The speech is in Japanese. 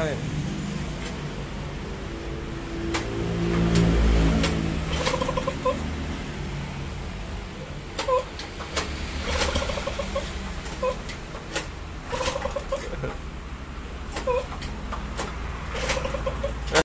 られる。